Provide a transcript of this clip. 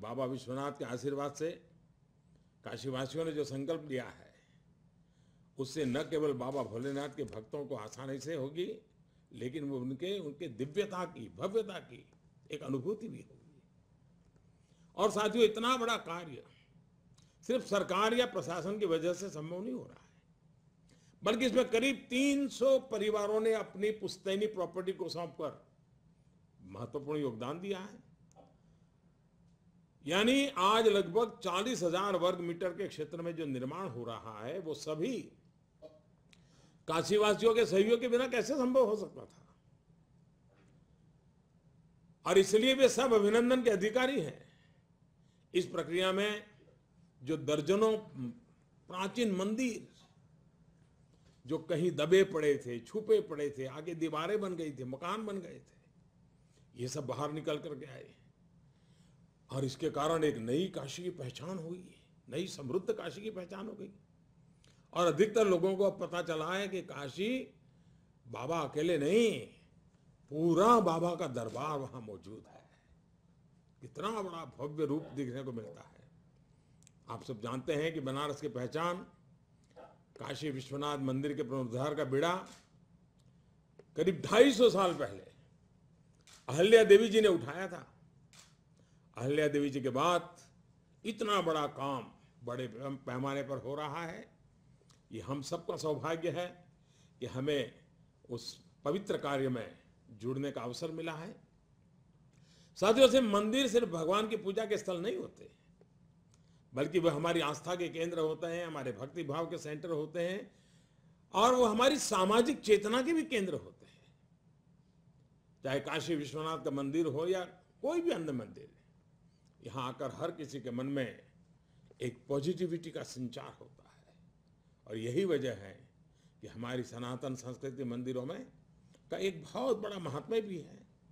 बाबा विश्वनाथ के आशीर्वाद से काशीवासियों ने जो संकल्प लिया है, उससे न केवल बाबा भोलेनाथ के भक्तों को आसानी से होगी, लेकिन वो उनके उनके दिव्यता की, भव्यता की एक अनुभूति भी होगी। और साथियों, इतना बड़ा कार्य सिर्फ़ सरकार या प्रशासन की वजह से संभव नहीं हो रहा है, बल्कि इसमें करीब 300 परिवारों ने अपनी पुस्तैनी प्रॉपर्टी को सौंपकर महत्वपूर्ण योगदान दिया है। यानी आज लगभग चालीस हज़ार वर्ग मीटर के क्षेत्र में जो निर्माण हो रहा है, वो सभी काशीवासियों के सहयोग के बिना कैसे संभव हो सकता था? और इसलिए वे सब अभिनंदन के अधिकारी हैं। इस प्रक्रिया में जो दर्जनों प्राचीन मंदिर जो कहीं दबे पड़े थे, छुपे पड़े थे, आगे दीवारें बन गई थी, मकान बन गए थे, ये सब बाहर निकल करके आए। और इसके कारण एक नई काशी की पहचान हुई नई समृद्ध काशी की पहचान हो गई। और अधिकतर लोगों को अब पता चला है कि काशी बाबा अकेले नहीं, पूरा बाबा का दरबार वहाँ मौजूद है। कितना बड़ा भव्य रूप देखने को मिलता है। आप सब जानते हैं कि बनारस की पहचान, काशी विश्वनाथ मंदिर के पुनरुद्धार का बेड़ा, करीब 250 साल पहले अहल्या देवी जी ने उठाया था। अहल्या देवी जी के बाद इतना बड़ा काम बड़े पैमाने पर हो रहा है। ये हम सबका सौभाग्य है कि हमें उस पवित्र कार्य में जुड़ने का अवसर मिला है। साथियों से मंदिर, सिर्फ़ भगवान की पूजा के स्थल नहीं होते। बल्कि वह हमारी आस्था के केंद्र होते हैं, हमारे भक्ति भाव के सेंटर होते हैं, और वो हमारी सामाजिक चेतना के भी केंद्र होते हैं। चाहे काशी विश्वनाथ का मंदिर हो या कोई भी अन्य मंदिर। यहाँ आकर हर किसी के मन में एक पॉजिटिविटी का संचार होता है। और यही वजह है कि हमारी सनातन संस्कृति मंदिरों में का एक बहुत बड़ा महात्म्य भी है।